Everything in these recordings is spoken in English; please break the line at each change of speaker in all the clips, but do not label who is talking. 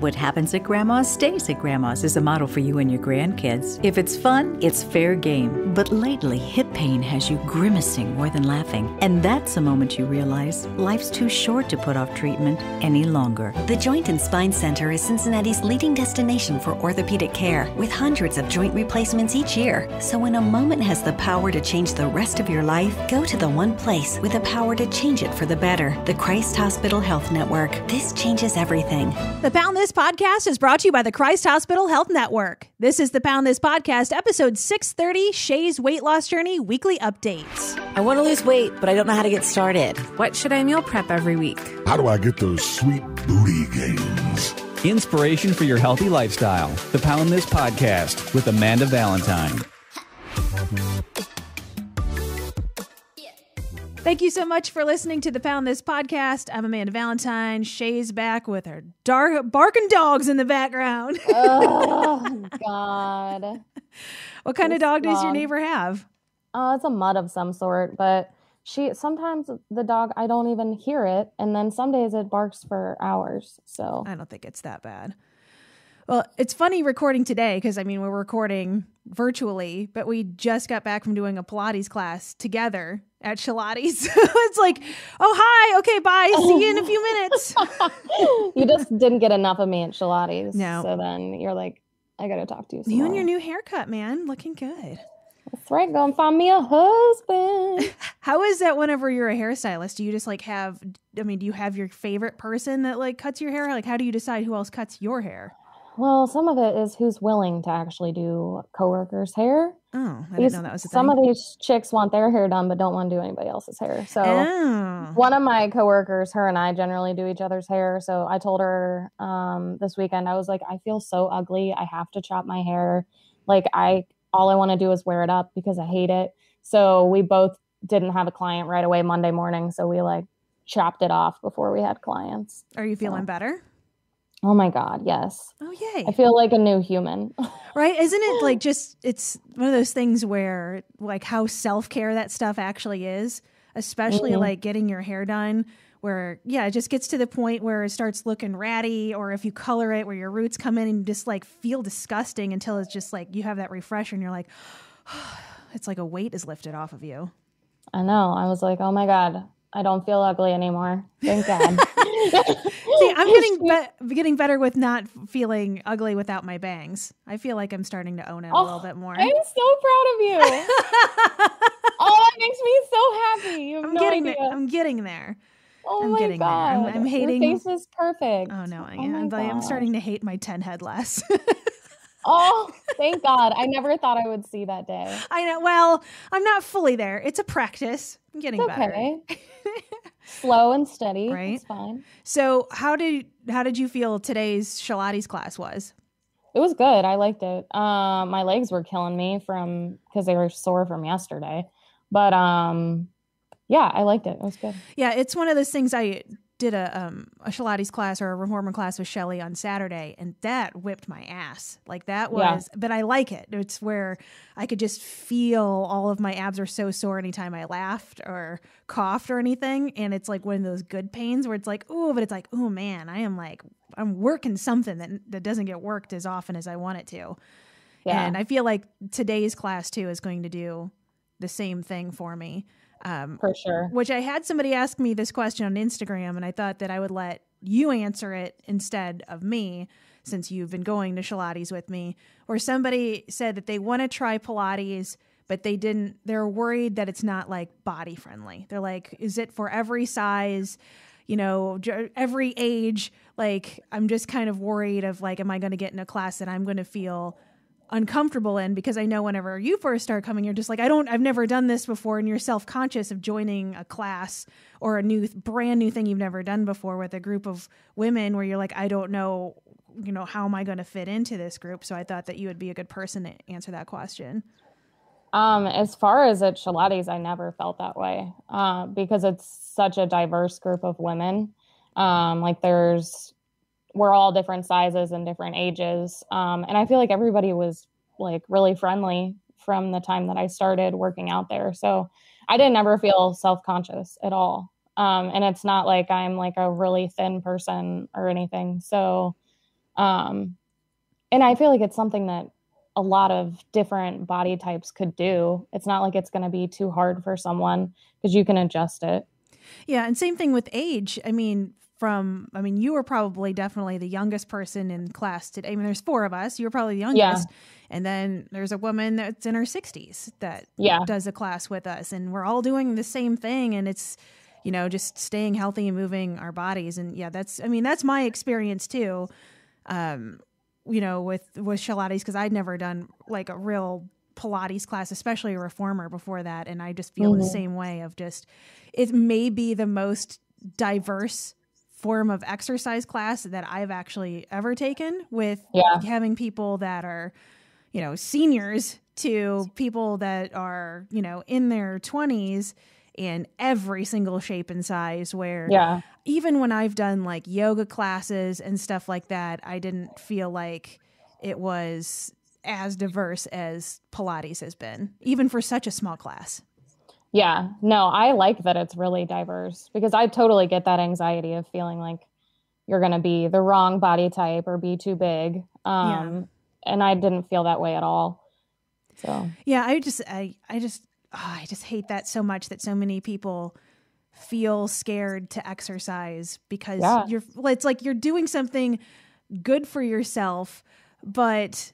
What happens at Grandma's stays at Grandma's is a model for you and your grandkids. If it's fun, it's fair game. But lately, hip pain has you grimacing more than laughing. And that's the moment you realize life's too short to put off treatment any longer.
The Joint and Spine Center is Cincinnati's leading destination for orthopedic care, with hundreds of joint replacements each year. So when a moment has the power to change the rest of your life, go to the one place with the power to change it for the better the Christ Hospital Health Network. This changes everything.
The Pound This podcast is brought to you by the Christ Hospital Health Network. This is the Pound This podcast, episode 630 Shay's Weight Loss Journey Weekly Updates.
I want to lose weight, but I don't know how to get started.
What should I meal prep every week?
How do I get those sweet booty gains?
Inspiration for your healthy lifestyle. The Pound This podcast with Amanda Valentine.
Thank you so much for listening to the Pound This podcast. I'm Amanda Valentine. Shay's back with her dark barking dogs in the background.
oh God!
What kind of dog does your neighbor have?
Oh, it's a mutt of some sort, but she sometimes the dog I don't even hear it, and then some days it barks for hours. So
I don't think it's that bad. Well, it's funny recording today because I mean we're recording virtually, but we just got back from doing a Pilates class together at Shellates. it's like, oh hi, okay, bye, see you in a few minutes.
you just didn't get enough of me at Shellates.
No.
So then you're like, I gotta talk to you.
You and your new haircut, man, looking good.
That's right. Go and find me a husband.
How is that whenever you're a hairstylist? Do you just like have I mean, do you have your favorite person that like cuts your hair? Like how do you decide who else cuts your hair?
Well, some of it is who's willing to actually do coworkers' hair.
Oh, I didn't know that was a
some
thing.
of these chicks want their hair done, but don't want to do anybody else's hair. So
Oh.
one of my coworkers, her and I generally do each other's hair. So I told her um, this weekend, I was like, I feel so ugly. I have to chop my hair. Like I, all I want to do is wear it up because I hate it. So we both didn't have a client right away Monday morning. So we like chopped it off before we had clients.
Are you feeling better?
Oh my God, yes.
Oh yay.
I feel like a new human.
Right? Isn't it like just it's one of those things where like how self-care that stuff actually is, especially
Mhm.
like getting your hair done where yeah, it just gets to the point where it starts looking ratty or if you color it where your roots come in and you just like feel disgusting until it's just like you have that refresher and you're like it's like a weight is lifted off of you.
I know. I was like, oh my God, I don't feel ugly anymore. Thank God.
See, oh, I'm getting be- getting better with not feeling ugly without my bangs. I feel like I'm starting to own it a
Oh,
little bit more.
I'm so proud of you. oh, that makes me so happy. You have
I'm
no
getting
idea.
there. I'm getting there.
oh
I'm
my
getting there. I'm- I'm hating-
Your face is perfect.
Oh no, I
Oh
am.
my
I'm starting to hate my 10 head less.
Oh, thank God. I never thought I would see that day.
I know. Well, I'm not fully there. It's a practice. I'm getting
It's
better.
Slow and steady.
Right.
It's fine.
So, how did how did you feel today's Shellates class was?
It was good. I liked it. Um, my legs were killing me from because they were sore from yesterday. But um, yeah, I liked it. It was good.
Yeah, it's one of those things. I did a um a Shellates class or a reformer class with Shelly on Saturday, and that whipped my ass. Like that
Yeah.
was, but I like it. It's where I could just feel all of my abs are so sore anytime I laughed or coughed or anything, and it's like one of those good pains where it's like, oh, but it's like, oh man, I am like I'm working something that that doesn't get worked as often as I want it to.
Yeah.
And I feel like today's class too is going to do the same thing for me. Um,
For sure.
which I had somebody ask me this question on Instagram, and I thought that I would let you answer it instead of me, since you've been going to Pilates with me. Where somebody said that they want to try Pilates, but they didn't. They're worried that it's not like body friendly. They're like, is it for every size? You know, every age. Like, I'm just kind of worried of like, am I going to get in a class that I'm going to feel uncomfortable in because I know whenever you first start coming, you're just like, I don't, I've never done this before. And you're self conscious of joining a class or a new, brand new thing you've never done before with a group of women where you're like, I don't know, you know, how am I going to fit into this group? So I thought that you would be a good person to answer that question.
Um, as far as at Pilates, I never felt that way uh, because it's such a diverse group of women. Um, like there's, we're all different sizes and different ages, um, and I feel like everybody was like really friendly from the time that I started working out there. So I didn't ever feel self conscious at all. Um, and it's not like I'm like a really thin person or anything. So Um, and I feel like it's something that a lot of different body types could do. It's not like it's going to be too hard for someone because you can adjust it.
Yeah, and same thing with age. I mean, from I mean, you were probably definitely the youngest person in class today. I mean, there's four of us. You were probably the youngest. Yeah. And then there's a woman that's in her 60s that
yeah.
does a class with us and we're all doing the same thing and it's you know, just staying healthy and moving our bodies and yeah, that's I mean, that's my experience too. Um you know, with with Pilates because I'd never done like a real Pilates class, especially a reformer before that, and I just feel mm-hmm. the same way of just it may be the most diverse form of exercise class that I've actually ever taken with
yeah.
having people that are, you know, seniors to people that are, you know, in their 20s in every single shape and size where
yeah.
even when I've done like yoga classes and stuff like that, I didn't feel like it was as diverse as Pilates has been, even for such a small class.
Yeah, no, I like that it's really diverse because I totally get that anxiety of feeling like you're going to be the wrong body type or be too big. Um, yeah. And I didn't feel that way at all. So
yeah, I just I I just oh, I just hate that so much that so many people feel scared to exercise because yeah. you're it's like you're doing something good for yourself, but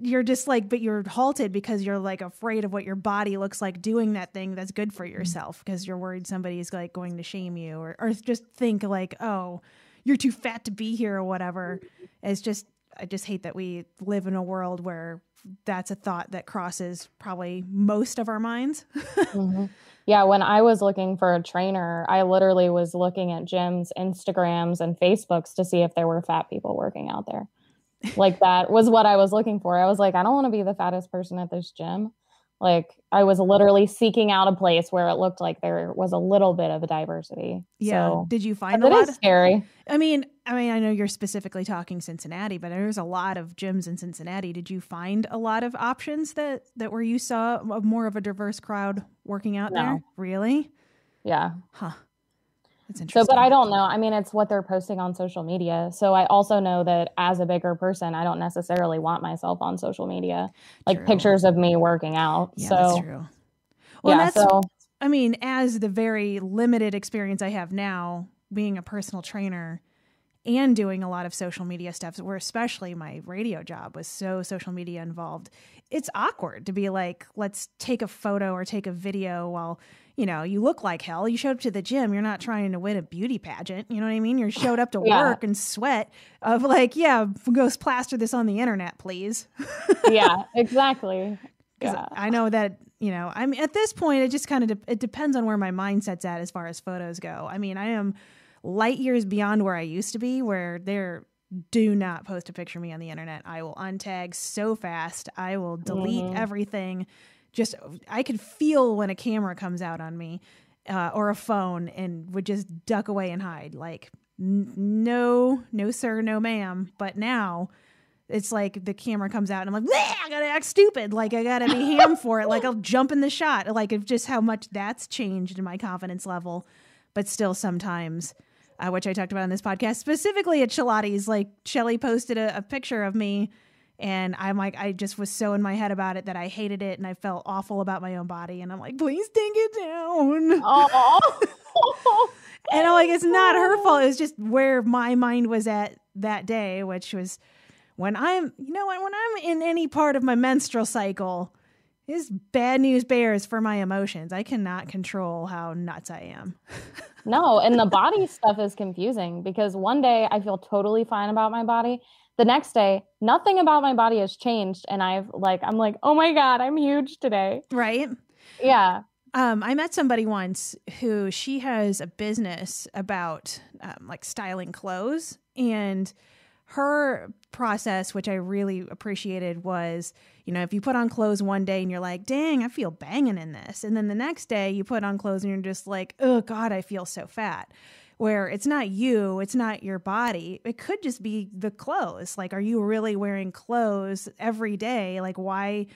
you're just like but you're halted because you're like afraid of what your body looks like doing that thing that's good for yourself because you're worried somebody's like going to shame you or or just think like oh you're too fat to be here or whatever. It's just i just hate that we live in a world where that's a thought that crosses probably most of our minds.
Mm-hmm. yeah when i was looking for a trainer i literally was looking at gyms instagrams and facebooks to see if there were fat people working out there like that was what I was looking for. I was like, I don't want to be the fattest person at this gym. Like I was literally seeking out a place where it looked like there was a little bit of a diversity.
Yeah.
So,
Did you find a lot?
Is scary.
I mean, I mean, I know you're specifically talking Cincinnati, but there's a lot of gyms in Cincinnati. Did you find a lot of options that that where you saw more of a diverse crowd working out
no.
there? Really?
Yeah.
Huh. Interesting.
So, but I don't know. I mean, it's what they're posting on social media. So I also know that as a bigger person, I don't necessarily want myself on social media, like true. pictures of me working out.
Yeah,
so,
that's true. Well,
yeah,
that's,
so
I mean, as the very limited experience I have now being a personal trainer and doing a lot of social media stuff, where especially my radio job was so social media involved, it's awkward to be like, let's take a photo or take a video while you know, you look like hell. You showed up to the gym. You're not trying to win a beauty pageant. You know what I mean? You showed up to yeah. work and sweat of like, yeah, go plaster this on the internet, please.
yeah, exactly. Yeah.
I know that, you know, I mean, at this point, it just kind of, de- it depends on where my mindset's at as far as photos go. I mean, I am light years beyond where I used to be, where there, do not post a picture of me on the internet. I will untag so fast. I will delete mm-hmm. everything just I could feel when a camera comes out on me uh, or a phone and would just duck away and hide. Like, n- no, no, sir, no, ma'am. But now it's like the camera comes out and I'm like, I gotta act stupid. Like, I gotta be ham for it. Like, I'll jump in the shot. Like, of just how much that's changed in my confidence level. But still, sometimes. Uh, which I talked about on this podcast, specifically at Pilates. Like Shelly posted a, a picture of me and I'm like, I just was so in my head about it that I hated it and I felt awful about my own body. And I'm like, please take it down.
Oh.
and I'm like, it's not her fault. It was just where my mind was at that day, which was when I'm, you know, when I'm in any part of my menstrual cycle, is bad news bears for my emotions. I cannot control how nuts I am.
no, and the body stuff is confusing because one day I feel totally fine about my body the next day nothing about my body has changed and i've like i'm like oh my god i'm huge today.
Right?
Yeah.
Um, I met somebody once who she has a business about um, like styling clothes, and her process, which I really appreciated, was you know if you put on clothes one day and you're like, "Dang, I feel banging in this," and then the next day you put on clothes and you're just like, "Oh God, I feel so fat." Where it's not you, it's not your body. It could just be the clothes. Like, are you really wearing clothes every day? Like, why?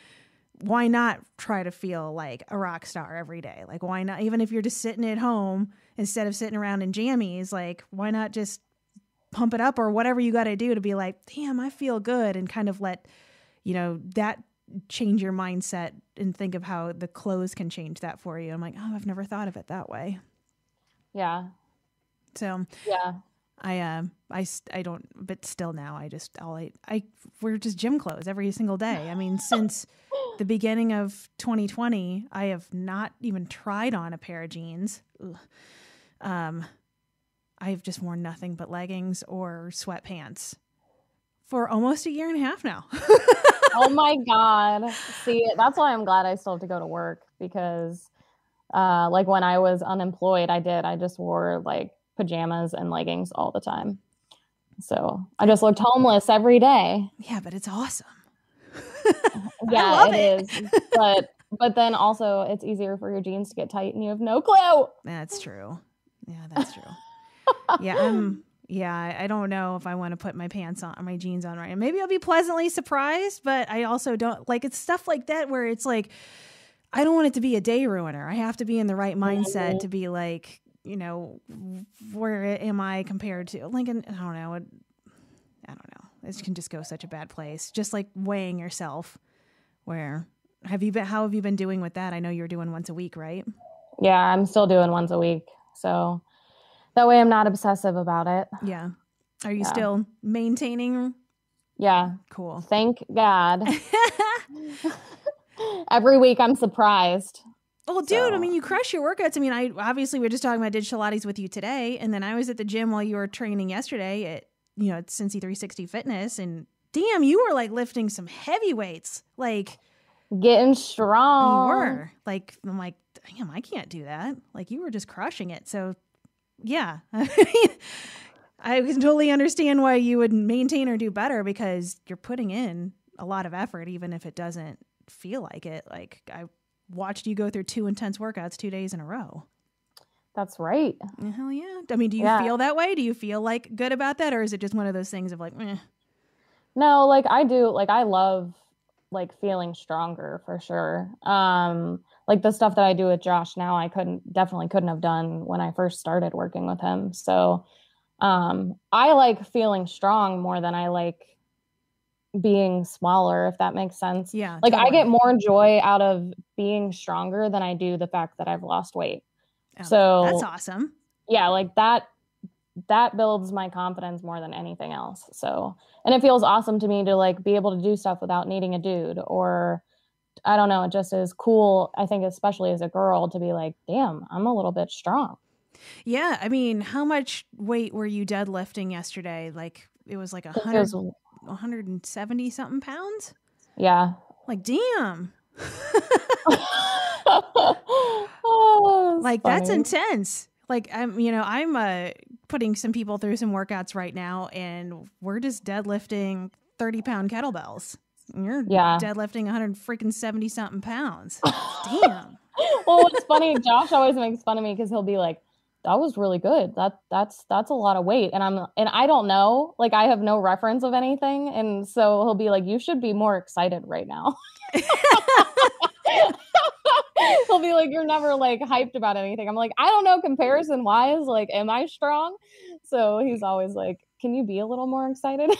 Why not try to feel like a rock star every day? Like, why not? Even if you're just sitting at home instead of sitting around in jammies, like, why not just pump it up or whatever you got to do to be like, damn, I feel good and kind of let, you know, that change your mindset and think of how the clothes can change that for you. I'm like, oh, I've never thought of it that way.
Yeah.
So
Yeah.
I um I I don't but still now I just all I I wear just gym clothes every single day. I mean since the beginning of 2020 I have not even tried on a pair of jeans. Ugh. Um I've just worn nothing but leggings or sweatpants for almost a year and a half now.
oh my god. See, that's why I'm glad I still have to go to work because uh like when I was unemployed, I did. I just wore like pajamas and leggings all the time. So, I just looked homeless every day.
yeah, but it's awesome.
Yeah, it
it.
is. But but then also it's easier for your jeans to get tight and you have no clue.
That's true. Yeah, that's true. yeah, I'm. Yeah, I- don't know if I want to put my pants on, my jeans on right. now. Maybe I'll be pleasantly surprised, but I also don't like it's stuff like that where it's like I don't want it to be a day ruiner. I have to be in the right mindset to be like, you know, where am I compared to Lincoln? I don't know. It, I don't know. It can just go such a bad place. Just like weighing yourself. Where have you been? How have you been doing with that? I know you're doing once a week, right?
Yeah, I'm still doing once a week. So that way I'm not obsessive about it.
Yeah. Are you
Yeah.
still maintaining?
Yeah.
Cool.
Thank God. Every week I'm surprised.
Well, dude, I mean, you crush your workouts. I mean, I obviously we are just talking about did Pilates with you today, and then I was at the gym while you were training yesterday at you know at Cincy 360 Fitness, and damn, you were like lifting some heavy weights. Like
Getting strong.
you were. Like I'm like, damn, I can't do that. Like you were just crushing it. So yeah. I can totally understand why you would maintain or do better because you're putting in a lot of effort, even if it doesn't feel like it. Like I watched you go through two intense workouts two days in a row.
That's right.
Hell yeah. I mean, do you
Yeah.
feel that way? Do you feel like good about that? Or is it just one of those things of like, eh,
No, like I do, like I love like feeling stronger for sure. Um like the stuff that I do with Josh now I couldn't definitely couldn't have done when I first started working with him. So um I like feeling strong more than I like being smaller if that makes sense.
yeah.
Like I get more joy out of being stronger than I do the fact that I've lost weight.
Oh,
so-
that's awesome.
yeah like that that builds my confidence more than anything else so and it feels awesome to me to like be able to do stuff without needing a dude or i don't know it just is cool i think especially as a girl to be like damn i'm a little bit strong
Yeah. I mean, how much weight were you deadlifting yesterday? Like it was like a hundred, 170 something pounds?
yeah
Like, damn.
Oh, it's
like that's intense like i'm you know i'm uh putting some people through some workouts right now and we're just deadlifting 30 pound kettlebells and you're
Yeah.
deadlifting 100 freaking 70 something pounds damn
well what's funny josh always makes fun of me because he'll be like that was really good. That that's that's a lot of weight and i'm and i don't know like i have no reference of anything and so he'll be like you should be more excited right now. He'll be like you're never like hyped about anything. I'm like i don't know comparison wise like am i strong? So he's always like can you be a little more excited?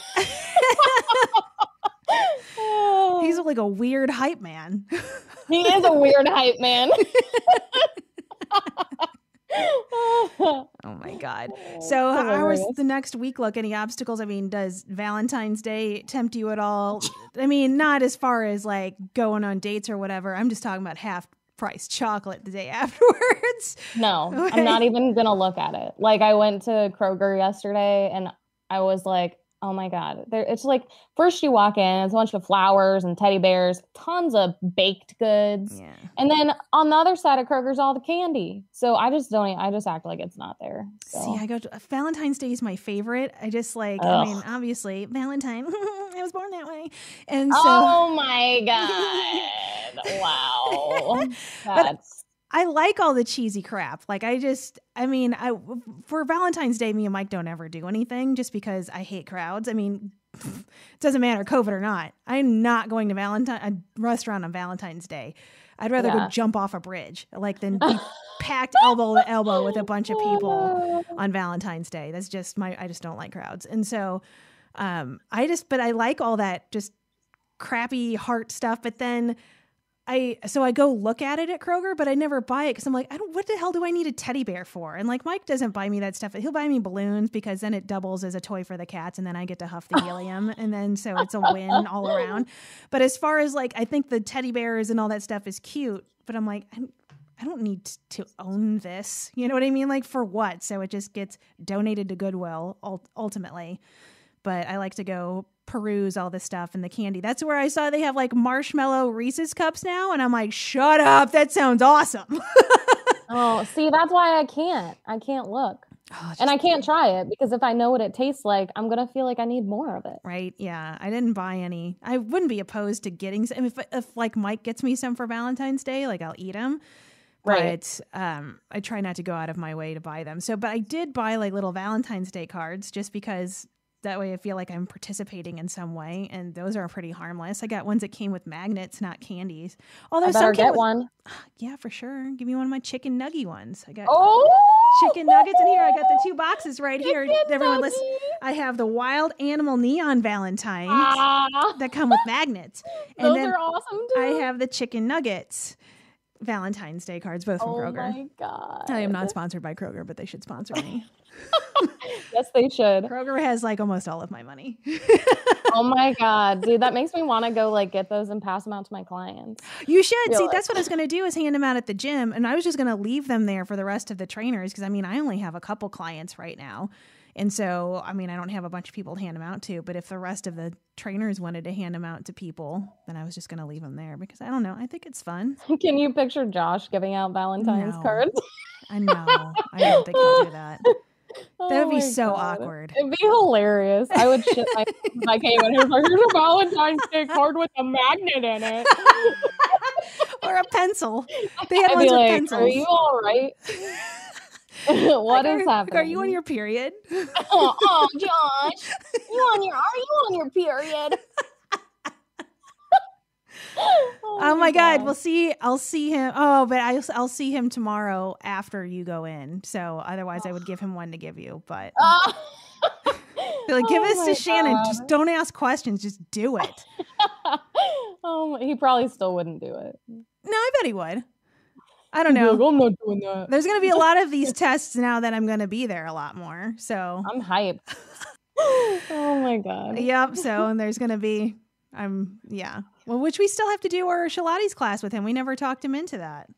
He's like a weird hype man.
He is a weird hype man
oh my god. Oh, so
It's
how is the next week look? Any obstacles? I mean does valentine's day tempt you at all? I mean not as far as like going on dates or whatever. I'm just talking about half price chocolate the day afterwards.
No,
Okay.
I'm not even gonna look at it. Like I went to Kroger yesterday and I was like, oh my god. There it's like first you walk in, it's a bunch of flowers and teddy bears, tons of baked goods.
yeah
And then on the other side of Kroger's all the candy. So I just don't I just act like it's not there. So
See, I go to Valentine's Day is my favorite. I just like, I mean, obviously, Valentine. I was born that way, and so
Oh my god. wow. That's
I like all the cheesy crap. Like, I just, I mean, I for Valentine's Day, me and Mike don't ever do anything just because I hate crowds. I mean, it doesn't matter, COVID or not. I'm not going to Valentine a restaurant on Valentine's Day. I'd rather
Yeah.
go jump off a bridge like than be packed elbow to elbow with a bunch of people on Valentine's Day. That's just my I just don't like crowds. And so um I just but I like all that just crappy heart stuff, but then I so I go look at it at Kroger, but I never buy it because I'm like, I don't. What the hell do I need a teddy bear for? And like Mike doesn't buy me that stuff. He'll buy me balloons because then it doubles as a toy for the cats, and then I get to huff the oh. helium, and then so it's a win all around. But as far as like, I think the teddy bears and all that stuff is cute, but I'm like, I, I don't need to own this. You know what I mean? Like for what? So it just gets donated to Goodwill ultimately. But I like to go peruse all this stuff and the candy. That's where I saw they have like marshmallow Reese's cups now, and I'm like, shut up! That sounds awesome.
Oh, see, that's why I can't. I can't look.
Oh,
and I can't try it because if I know what it tastes like, I'm gonna feel like I need more of it.
Right? Yeah, I didn't buy any. I wouldn't be opposed to getting some. If, if like Mike gets me some for Valentine's Day, like I'll eat them.
Right.
But um, I try not to go out of my way to buy them. So, but I did buy like little Valentine's Day cards just because that way I feel like I'm participating in some way. And those are pretty harmless. I got ones that came with magnets, not candies. Although
I
some
get
with-
one.
Yeah, for sure. Give me one of my chicken nuggy ones. I got
Oh,
chicken nuggets in here. I got the two boxes right here.
Chicken
Everyone, listen. I have the wild animal neon Valentines
Ah,
that come with magnets, and
those
then
are awesome too.
I have the chicken nuggets Valentine's Day cards, both from
oh
Kroger.
my god!
I am not sponsored by Kroger, but they should sponsor me.
Yes, they should.
Kroger has like almost all of my money.
oh my god, dude, that makes me want to go like get those and pass them out to my clients.
You should see. That's what I was going to do is hand them out at the gym, and I was just going to leave them there for the rest of the trainers because I mean I only have a couple clients right now, and so I mean I don't have a bunch of people to hand them out to. But if the rest of the trainers wanted to hand them out to people, then I was just going to leave them there because I don't know. I think it's fun.
Can you picture Josh giving out Valentine's
No.
cards?
I know. I don't think I'll do that. That would oh be
Oh my
so
God.
awkward.
It'd be hilarious. I would shit my if I came in here like, here's a Valentine's Day card with a magnet in it.
or a pencil. They have
I'd
ones
be
with
like,
pencils.
are you all right? What
Like,
is
are,
happening?
Are you on your period?
oh, oh, Josh, you on your? Are you on your period?
Oh, my God. We'll see. I'll see him. Oh, but I, I'll see him tomorrow after you go in. So otherwise, I would give him one to give you. But
Ah.
like, give
Oh
this to Shannon.
God.
Just don't ask questions. Just do it.
oh, he probably still wouldn't do it.
No, I bet he would. I don't know.
like, I'm not doing that.
There's going to be a lot of these tests now that I'm going to be there a lot more. So,
I'm hyped. oh my god.
yep. So, and there's going to be, I'm, yeah. Well, which we still have to do our Shellates class with him. We never talked him into that.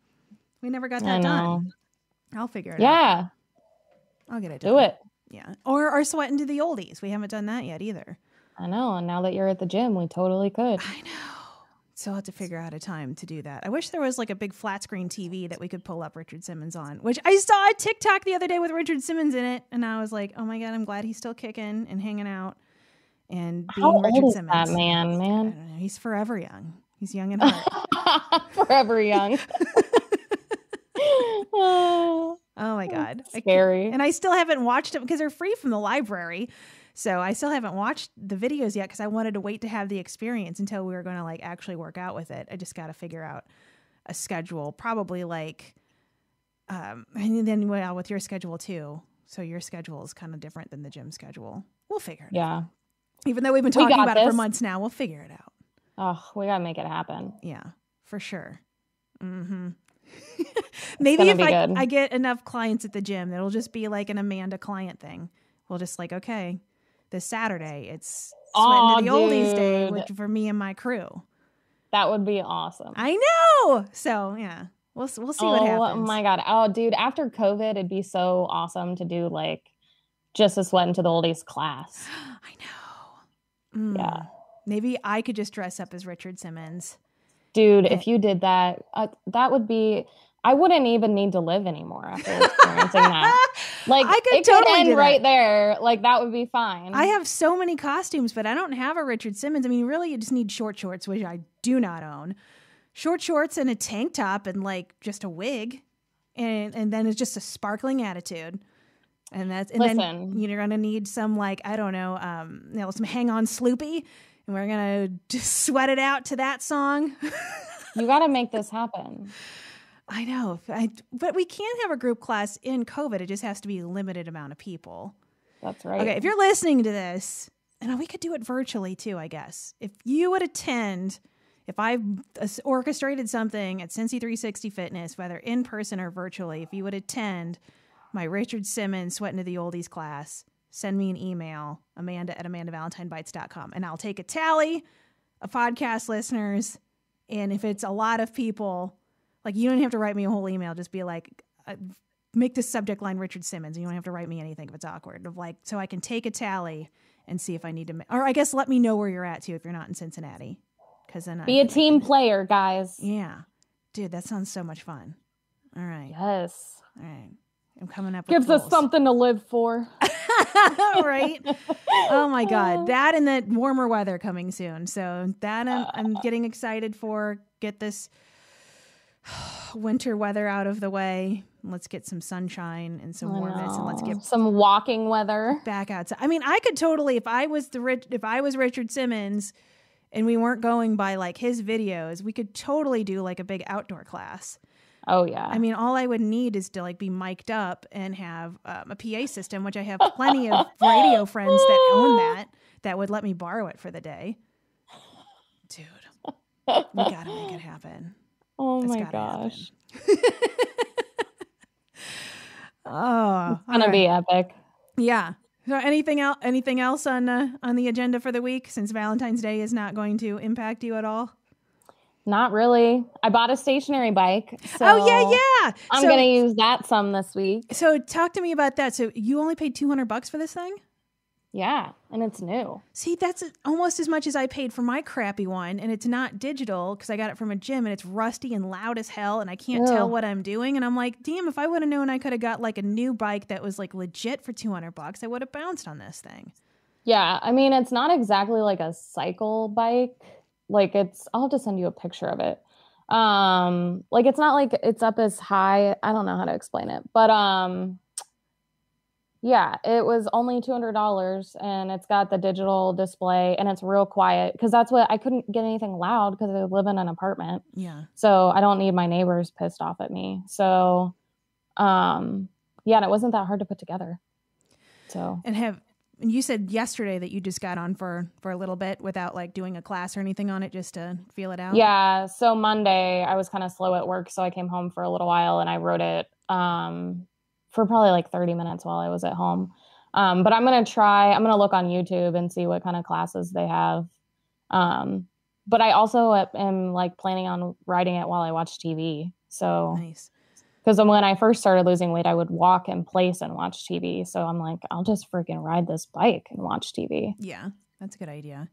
We never got that done. I'll figure it out.
Yeah,
I'll get it done.
do it.
Yeah. Or, or sweat into the oldies. We haven't done that yet either.
I know. And now that you're at the gym, we totally could.
I know. So I'll have to figure out a time to do that. I wish there was like a big flat screen TV that we could pull up Richard Simmons on, which I saw a TikTok the other day with Richard Simmons in it. And I was like, oh my God, I'm glad he's still kicking and hanging out and being
How
Richard
old is
Simmons.
that man, man?
know. He's forever young. He's young and heart.
Forever young. oh,
my God. I
scary.
And I still haven't watched it because they're free from the library. So I still haven't watched the videos yet because I wanted to wait to have the experience until we were going to like actually work out with it. I just got to figure out a schedule, probably like, um, and then well with your schedule too. So your schedule is kind of different than the gym schedule. We'll figure it out. Even though we've been talking
got
about it for months now, we'll figure it out.
Oh, we gotta make it happen.
Yeah, for sure. Mm-hmm. Maybe if I,
good.
I get enough clients at the gym, it'll just be like an Amanda client thing. We'll just like, okay, this Saturday it's sweating to the oldies day
dude.
for me and my crew.
That would be awesome.
I know. So yeah, we'll we'll see
oh
what happens.
Oh my god. Oh, dude, after COVID, it'd be so awesome to do like just a sweat into the oldies class.
I know. Mm.
Yeah.
Maybe I could just dress up as Richard Simmons.
Dude, if you did that, uh, that would be. I wouldn't even need to live anymore after experiencing that. Like
I could
it could
totally
end right there. Like that would be fine.
I have so many costumes, but I don't have a Richard Simmons. I mean, really, you just need short shorts, which I do not own. Short shorts and a tank top and like just a wig, and and then it's just a sparkling attitude. And that's and then you're gonna need some like I don't know, um, you know, some hang on Sloopy, and we're gonna just sweat it out to that song.
You got to make this happen.
I know, I, but we can have a group class in COVID. It just has to be a limited amount of people.
That's right.
Okay, if you're listening to this, and we could do it virtually too, I guess. If you would attend, if I orchestrated something at Cincy 360 Fitness, whether in person or virtually, if you would attend my Richard Simmons Sweating to the Oldies class, send me an email, amanda at amandavalentinebites.com, and I'll take a tally of podcast listeners. And if it's a lot of people, like you don't have to write me a whole email, just be like, uh, make the subject line Richard Simmons. And you don't have to write me anything if it's awkward. Of like, so I can take a tally and see if I need to, or I guess let me know where you're at too if you're not in Cincinnati, because then
be
I,
a team player, guys.
Yeah, dude, that sounds so much fun. All right.
Yes.
All right. I'm coming up.
Gives us something to live for.
right. Oh my god, that and the warmer weather coming soon. So that I'm, I'm uh. getting excited for. Get this winter weather out of the way. Let's get some sunshine and some warmness, and let's get
some walking weather
back outside. I mean, I could totally if I was the rich, if I was Richard Simmons, and we weren't going by like his videos, we could totally do like a big outdoor class.
Oh yeah.
I mean, all I would need is to like be mic'd up and have um, a PA system, which I have plenty of radio friends that own that that would let me borrow it for the day. Dude, we gotta make it happen.
Oh my gosh.
oh,
it's gonna right. be epic.
Yeah. So anything else? Anything else on uh, on the agenda for the week? Since Valentine's Day is not going to impact you at all.
Not really. I bought a stationary bike. So
oh yeah, yeah.
I'm
so,
gonna use that some this week.
So talk to me about that. So you only paid 200 bucks for this thing?
Yeah, and it's new.
See, that's almost as much as I paid for my crappy one, and it's not digital because I got it from a gym, and it's rusty and loud as hell, and I can't Ew. tell what I'm doing. And I'm like, damn, if I would have known I could have got like a new bike that was like legit for 200 bucks, I would have bounced on this thing.
Yeah, I mean, it's not exactly like a cycle bike. Like it's, I'll have to send you a picture of it. Um, like it's not like it's up as high. I don't know how to explain it, but um yeah, it was only $200 and it's got the digital display and it's real quiet because that's what I couldn't get anything loud because I live in an apartment.
Yeah.
So I don't need my neighbors pissed off at me. So, um, yeah, and it wasn't that hard to put together. So,
and have, and you said yesterday that you just got on for for a little bit without like doing a class or anything on it just to feel it out.
Yeah. So Monday I was kind of slow at work, so I came home for a little while and I wrote it. Um, for probably like 30 minutes while I was at home. Um, but I'm going to try, I'm going to look on YouTube and see what kind of classes they have. Um, but I also am like planning on writing it while I watch TV. So
nice.
Because when I first started losing weight, I would walk in place and watch TV. So I'm like, I'll just freaking ride this bike and watch TV.
Yeah, that's a good idea.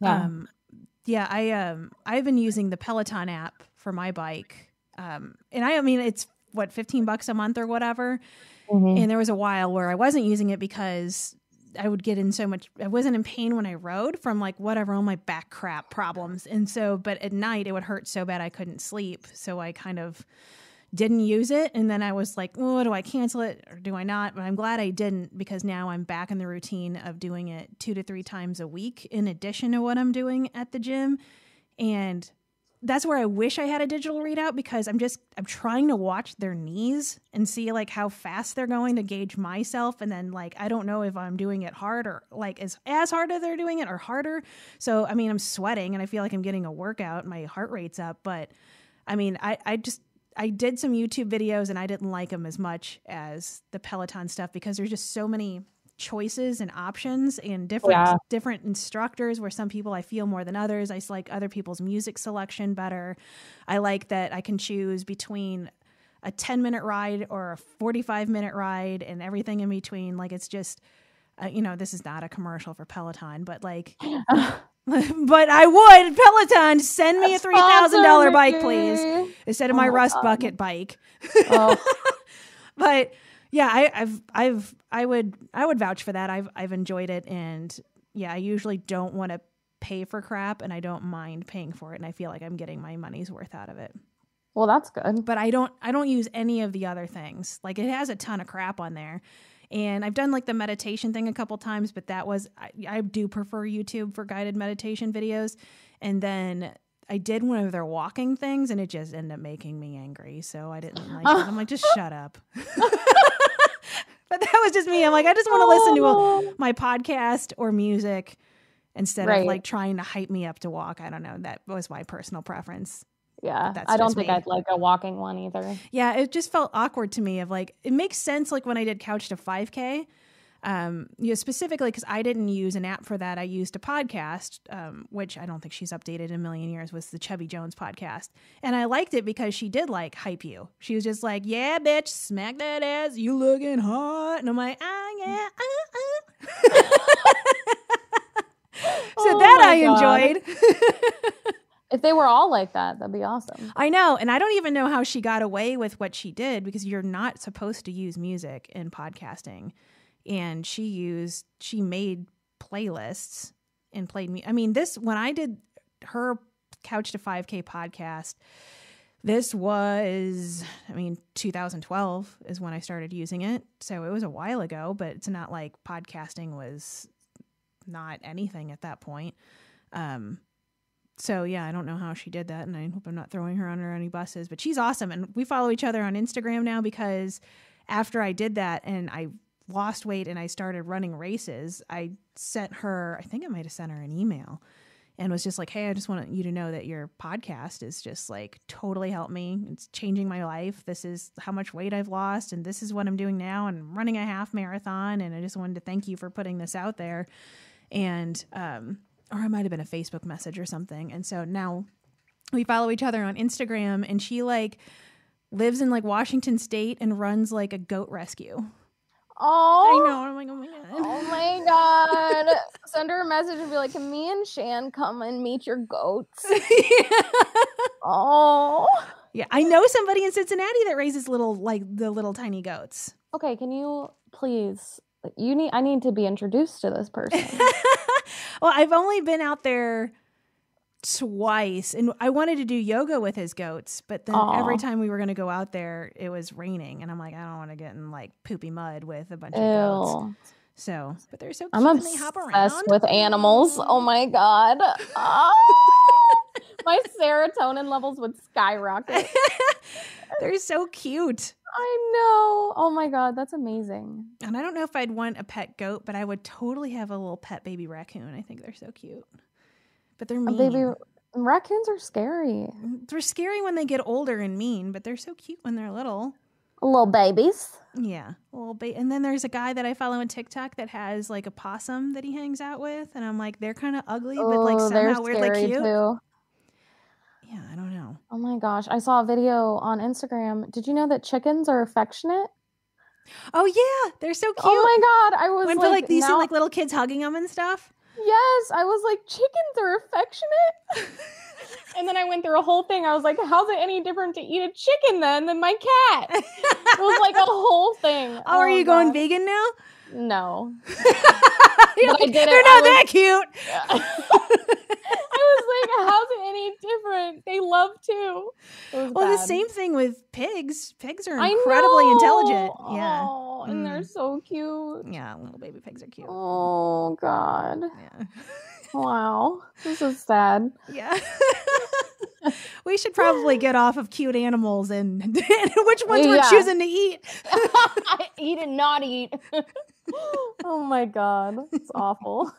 Yeah.
Um, yeah, I um I've been using the Peloton app for my bike. Um, and I, I mean, it's what 15 bucks a month or whatever. Mm-hmm. And there was a while where I wasn't using it because I would get in so much I wasn't in pain when I rode from like whatever all my back crap problems. And so but at night it would hurt so bad I couldn't sleep. So I kind of didn't use it and then I was like, "Oh, do I cancel it or do I not?" But I'm glad I didn't because now I'm back in the routine of doing it 2 to 3 times a week in addition to what I'm doing at the gym. And that's where I wish I had a digital readout because I'm just I'm trying to watch their knees and see like how fast they're going to gauge myself and then like I don't know if I'm doing it hard or like as as hard as they're doing it or harder. So I mean I'm sweating and I feel like I'm getting a workout, my heart rate's up, but I mean I I just I did some YouTube videos and I didn't like them as much as the Peloton stuff because there's just so many choices and options and different yeah. different instructors where some people I feel more than others. I like other people's music selection better. I like that I can choose between a 10 minute ride or a 45 minute ride and everything in between. Like it's just uh, you know, this is not a commercial for Peloton, but like but I would Peloton send me a three thousand dollar bike, please, instead of oh my, my rust God. bucket bike. Oh. but yeah, I, I've I've I would I would vouch for that. I've I've enjoyed it, and yeah, I usually don't want to pay for crap, and I don't mind paying for it, and I feel like I'm getting my money's worth out of it.
Well, that's good.
But I don't I don't use any of the other things. Like it has a ton of crap on there. And I've done like the meditation thing a couple times, but that was I, I do prefer YouTube for guided meditation videos. And then I did one of their walking things and it just ended up making me angry. So I didn't like it. I'm like, just shut up. but that was just me. I'm like, I just want to listen to a, my podcast or music instead
Right.
of like trying to hype me up to walk. I don't know. That was my personal preference.
Yeah, I don't think
me.
I'd like a walking one either.
Yeah, it just felt awkward to me. Of like, it makes sense like when I did Couch to 5K, um, you know, specifically because I didn't use an app for that. I used a podcast, um, which I don't think she's updated in a million years. Was the Chubby Jones podcast, and I liked it because she did like hype you. She was just like, "Yeah, bitch, smack that ass, you looking hot," and I'm like, "Ah, yeah." Uh, uh. so
Oh
that I
God.
enjoyed.
If they were all like that, that'd be awesome.
I know, and I don't even know how she got away with what she did because you're not supposed to use music in podcasting. And she used she made playlists and played me. I mean, this when I did her Couch to 5K podcast, this was I mean 2012 is when I started using it. So it was a while ago, but it's not like podcasting was not anything at that point. Um so yeah, I don't know how she did that, and I hope I'm not throwing her under any buses. But she's awesome, and we follow each other on Instagram now because after I did that and I lost weight and I started running races, I sent her. I think I might have sent her an email and was just like, "Hey, I just want you to know that your podcast is just like totally helped me. It's changing my life. This is how much weight I've lost, and this is what I'm doing now, and running a half marathon. And I just wanted to thank you for putting this out there." And um, or it might have been a Facebook message or something. And so now we follow each other on Instagram, and she like lives in like Washington State and runs like a goat rescue.
Oh,
I know. I'm like, oh my god.
Oh my god! Send her a message and be like, "Can me and Shan come and meet your goats?" Oh,
Yeah, I know somebody in Cincinnati that raises little like the little tiny goats.
okay. Can you please? You need. I need to be introduced to this person.
well, I've only been out there twice and I wanted to do yoga with his goats, but then every time we were going to go out there, it was raining and I'm like I don't want to get in like poopy mud with a bunch of goats. So, but they're so cute
I'm
they hop
obsessed
around.
with animals. Oh my god. Ah. my serotonin levels would skyrocket.
they're so cute.
I know. Oh my god, that's amazing.
And I don't know if I'd want a pet goat, but I would totally have a little pet baby raccoon. I think they're so cute. But they're
A
mean.
baby raccoons are scary.
Mm, they're scary when they get older and mean, but they're so cute when they're little.
Little babies.
Yeah, a little bit. And then there's a guy that I follow on TikTok that has like a possum that he hangs out with, and I'm like, they're kind of ugly, but like
Oh,
somehow weirdly cute.
too.
Yeah, I don't know.
Oh my gosh, I saw a video on Instagram. Did you know that chickens are affectionate?
Oh yeah, they're so cute.
Oh my god, I was
when
like,
like, you see
now-
like little kids hugging them and stuff.
yes, I was like, chickens are affectionate. and then I went through a whole thing. I was like, how's it any different to eat a chicken then than my cat? it was like a whole thing.
Oh, are oh you going vegan now?
No.
Like. They're not
was-
that cute.
Was like, how's it any different? They love was
Well, the same thing with pigs. Pigs are incredibly intelligent. Yeah.
Oh, and they're
Mm.
so cute.
Yeah, little baby pigs are cute.
Oh God.
Yeah.
Wow. This is sad.
Yeah. we should probably get off of cute animals and, and which ones we're choosing to eat.
eat and not eat. oh my God. It's awful.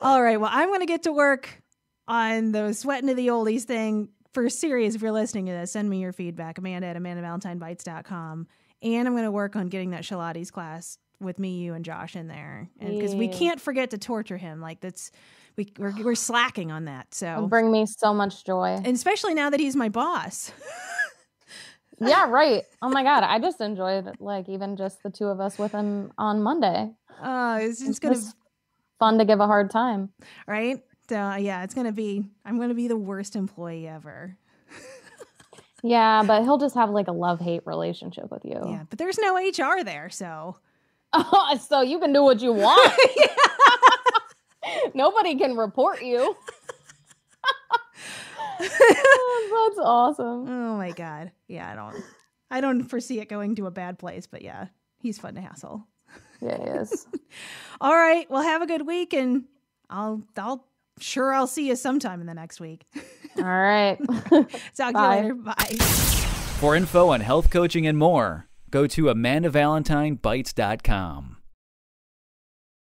All right. Well, I'm going to get to work on the sweating to the oldies thing. For serious, if you're listening to this, send me your feedback, Amanda at AmandaValentineBites.com. And I'm going to work on getting that Shellates class with me, you, and Josh in there. Because we can't forget to torture him. Like, that's, we, we're, we're slacking on that. So,
It'll bring me so much joy.
and especially now that he's my boss.
yeah, right. Oh my God. I just enjoyed like even just the two of us with him on Monday.
Uh, it's just
It's
going to,
just fun to give a hard time.
right? So, yeah, it's going to be, I'm going to be the worst employee ever.
Yeah, but he'll just have like a love hate relationship with you.
Yeah. But there's no HR there. So,
so you can do what you want. Nobody can report you. Oh, That's awesome.
Oh my god. Yeah, I don't I don't foresee it going to a bad place, but yeah, he's fun to hassle.
Yeah, he is.
All right, well have a good week and I'll I'll sure I'll see you sometime in the next week.
All right.
Talk
Bye.
to you later. Bye.
For info on health coaching and more, go to AmandaValentineBites.com.